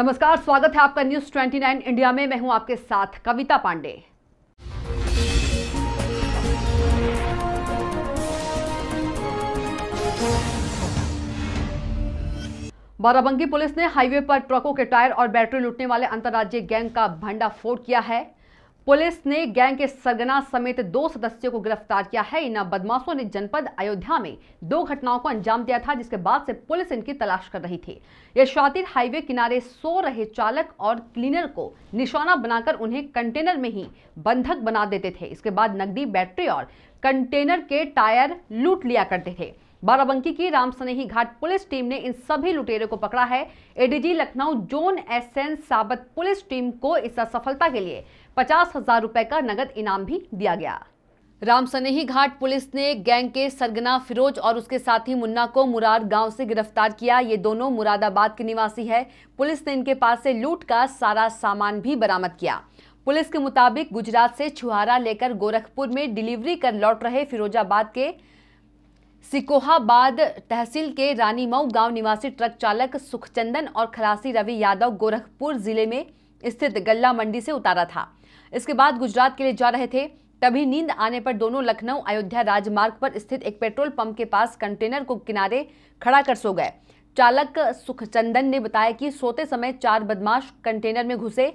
नमस्कार, स्वागत है आपका न्यूज़ 29 इंडिया में। मैं हूँ आपके साथ कविता पांडे। बाराबंकी पुलिस ने हाईवे पर ट्रकों के टायर और बैटरी लूटने वाले अंतर्राज्यीय गैंग का भंडाफोड़ किया है। पुलिस ने गैंग के सरगना समेत दो सदस्यों को गिरफ़्तार किया है। इन बदमाशों ने जनपद अयोध्या में दो घटनाओं को अंजाम दिया था, जिसके बाद से पुलिस इनकी तलाश कर रही थी। ये शातिर हाईवे किनारे सो रहे चालक और क्लीनर को निशाना बनाकर उन्हें कंटेनर में ही बंधक बना देते थे। इसके बाद नकदी, बैटरी और कंटेनर के टायर लूट लिया करते थे। बाराबंकी की रामसनेही घाट पुलिस टीम ने इन सभी लुटेरों को पकड़ा है। ADG Lucknow zone SN Sabat police team को इस सफलता के लिए पचास हज़ार रुपए का नगद इनाम भी दिया गया। रामसनेही घाट पुलिस ने गैंग के सरगना फिरोज और उसके साथी मुन्ना को मुरार गाँव से गिरफ़्तार किया। ये दोनों मुरादाबाद के निवासी है। पुलिस ने इनके पास से लूट का सारा सामान भी बरामद किया। पुलिस के मुताबिक गुजरात से छुहारा लेकर गोरखपुर में डिलीवरी कर लौट रहे फिरोजाबाद के सिकोहाबाद तहसील के रानीमऊ गाँव निवासी ट्रक चालक सुखचंदन और खलासी रवि यादव गोरखपुर ज़िले में स्थित गल्ला मंडी से उतारा था। इसके बाद गुजरात के लिए जा रहे थे, तभी नींद आने पर दोनों लखनऊ, अयोध्या राजमार्ग पर स्थित एक पेट्रोल पंप के पास कंटेनर को किनारे खड़ा कर सो गए। चालक सुखचंदन ने बताया कि सोते समय चार बदमाश कंटेनर में घुसे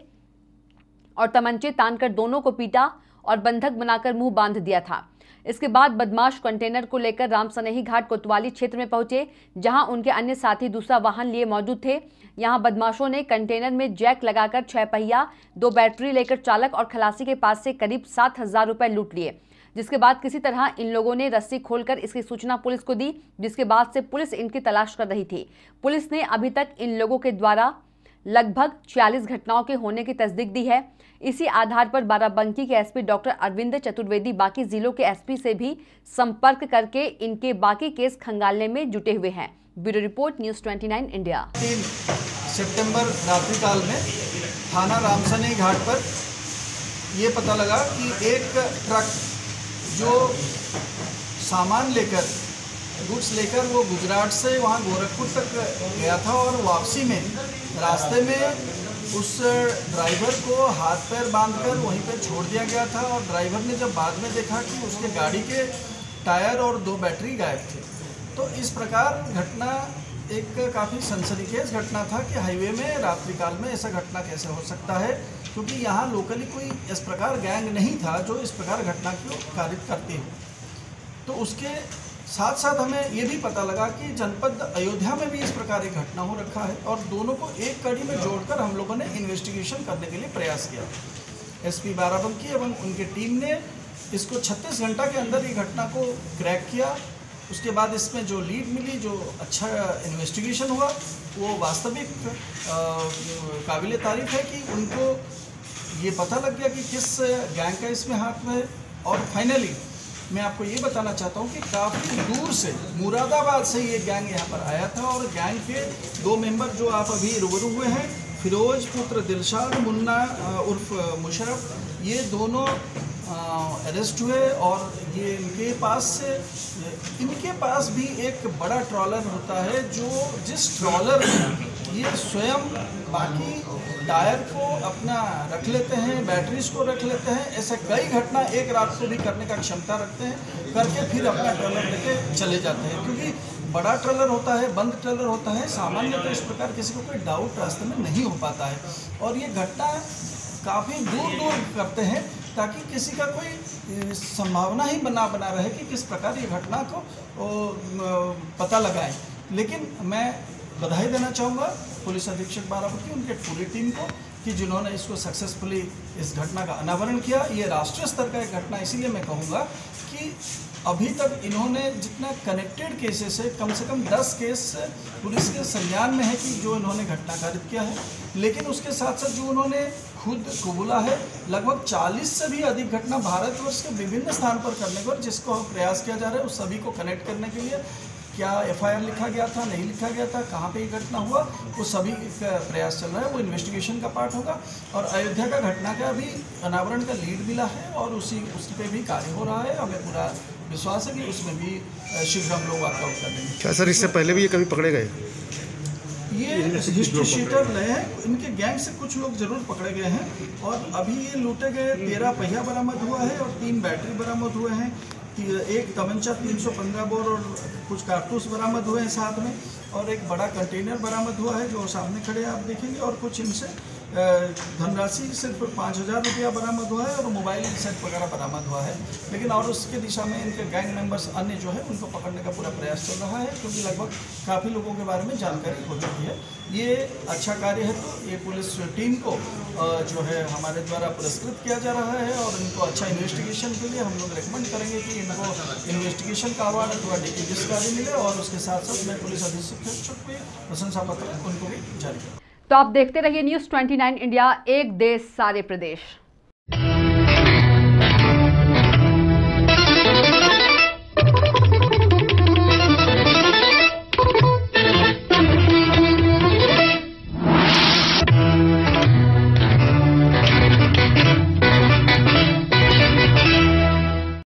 और तमंचे तानकर दोनों को पीटा और बंधक बनाकर मुँह बाँध दिया था। इसके बाद बदमाश कंटेनर को लेकर रामसनेही घाट कोतवाली क्षेत्र में पहुँचे, जहाँ उनके अन्य साथी दूसरा वाहन लिए मौजूद थे। यहाँ बदमाशों ने कंटेनर में जैक लगाकर छह पहिया, दो बैटरी लेकर चालक और खलासी के पास से करीब सात हज़ार रुपए लूट लिए। जिसके बाद किसी तरह इन लोगों ने रस्सी खोलकर इसकी सूचना पुलिस को दी, जिसके बाद से पुलिस इनकी तलाश कर रही थी। पुलिस ने अभी तक इन लोगों के द्वारा लगभग 46 घटनाओं के होने की तस्दीक दी है। इसी आधार पर बाराबंकी के एसपी डॉक्टर अरविंद चतुर्वेदी बाकी जिलों के एसपी से भी संपर्क करके इनके बाकी केस खंगालने में जुटे हुए हैं। Bureau report, news 29 India. तीन सितंबर रात्रिकाल में थाना रामसनी घाट पर ये पता लगा कि एक ट्रक जो सामान लेकर गुड्स लेकर वो गुजरात से वहाँ गोरखपुर तक गया था और वापसी में, रास्ते में उस ड्राइवर को हाथ पैर बांधकर वहीं पर छोड़ दिया गया था और ड्राइवर ने जब बाद में देखा कि उसके गाड़ी के टायर और दो बैटरी गायब थे तो इस प्रकार घटना एक काफ़ी सनसनीखेज घटना था कि हाईवे में रात्रिकाल में ऐसा घटना कैसे हो सकता है, क्योंकि यहाँ लोकली कोई इस प्रकार गैंग नहीं था जो इस प्रकार घटना को कारित करती हो। तो उसके साथ साथ हमें ये भी पता लगा कि जनपद अयोध्या में भी इस प्रकार एक घटना हो रखा है और दोनों को एक कड़ी में जोड़कर हम लोगों ने इन्वेस्टिगेशन करने के लिए प्रयास किया। एसपी बाराबंकी एवं उनकी टीम ने इसको 36 घंटा के अंदर ये घटना को क्रैक किया। उसके बाद इसमें जो लीड मिली, जो अच्छा इन्वेस्टिगेशन हुआ, वो वास्तविक काबिल तारीफ़ है कि उनको ये पता लग गया कि किस गैंग का इसमें हाथ में और फाइनली मैं आपको ये बताना चाहता हूँ कि काफ़ी दूर से, मुरादाबाद से ये गैंग यहाँ पर आया था और गैंग के दो मेंबर जो आप अभी रूबरू हुए हैं, फिरोज पुत्र दिलशाद, मुन्ना उर्फ़ मुशरफ ये दोनों अरेस्ट हुए और ये इनके पास से, इनके पास भी एक बड़ा ट्रॉलर होता है जो जिस ट्रॉलर में ये स्वयं बाकी टायर को अपना रख लेते हैं बैटरीज को रख लेते हैं, ऐसे कई घटना एक रात को भी करने का क्षमता रखते हैं, करके फिर अपना ट्रेलर लेके चले जाते हैं। क्योंकि बड़ा ट्रेलर होता है, बंद ट्रेलर होता है, सामान्य तो इस प्रकार किसी को कोई डाउट रास्ते में नहीं हो पाता है। और ये घटना काफ़ी दूर दूर करते हैं, ताकि किसी का कोई संभावना ही बना बना रहे कि किस प्रकार ये घटना को पता लगाए। लेकिन मैं बधाई देना चाहूँगा पुलिस अधीक्षक बाराबंकी उनके पूरी टीम को, कि जिन्होंने इसको सक्सेसफुली इस घटना का अनावरण किया। ये राष्ट्रीय स्तर का एक घटना, इसीलिए मैं कहूँगा कि अभी तक इन्होंने जितना कनेक्टेड केसेस है, कम से कम 10 केस पुलिस के संज्ञान में है कि जो इन्होंने घटना कारित किया है। लेकिन उसके साथ साथ जो उन्होंने खुद कबूला है, लगभग 40 से भी अधिक घटना भारतवर्ष के विभिन्न स्थान पर करने को जिसको प्रयास किया जा रहा है, उस सभी को कनेक्ट करने के लिए क्या एफआईआर लिखा गया था नहीं लिखा गया था कहाँ पे ये घटना हुआ वो सभी प्रयास चल रहा है वो इन्वेस्टिगेशन का पार्ट होगा। और अयोध्या का घटना का भी अनावरण का लीड मिला है और उसी उस पर भी कार्य हो रहा है। हमें पूरा विश्वास है कि उसमें भी शीघ्र हम लोग वर्कआउट कर देंगे क्या सर इससे पहले भी ये कभी पकड़े गए? ये हिस्ट्री शीटर रहे हैं इनके गैंग से कुछ लोग ज़रूर पकड़े गए हैं। और अभी ये लूटे गए तेरह पहिया बरामद हुआ है और तीन बैटरी बरामद हुए हैं। एक तमंचा 315 बोर और कुछ कारतूस बरामद हुए हैं साथ में और एक बड़ा कंटेनर बरामद हुआ है जो सामने खड़े आप देखेंगे और कुछ इनसे धनराशि सिर्फ़ पाँच हज़ार रुपया बरामद हुआ है और मोबाइल सेट वगैरह बरामद हुआ है। लेकिन और उसके दिशा में इनके गैंग मेंबर्स अन्य जो है, उनको पकड़ने का पूरा प्रयास चल रहा है, क्योंकि लगभग काफ़ी लोगों के बारे में जानकारी हो चुकी है। ये अच्छा कार्य है तो ये पुलिस टीम को जो है हमारे द्वारा पुरस्कृत किया जा रहा है और इनको अच्छा इन्वेस्टिगेशन के लिए हम लोग रिकमेंड करेंगे कि इनको इन्वेस्टिगेशन का अवार्ड अथवा डिस्क कार्य मिले और उसके साथ साथ मैं पुलिस अधीक्षक को प्रशंसा पत्र उनको भी जारी करूँ। तो आप देखते रहिए न्यूज़ 29 इंडिया एक देश सारे प्रदेश।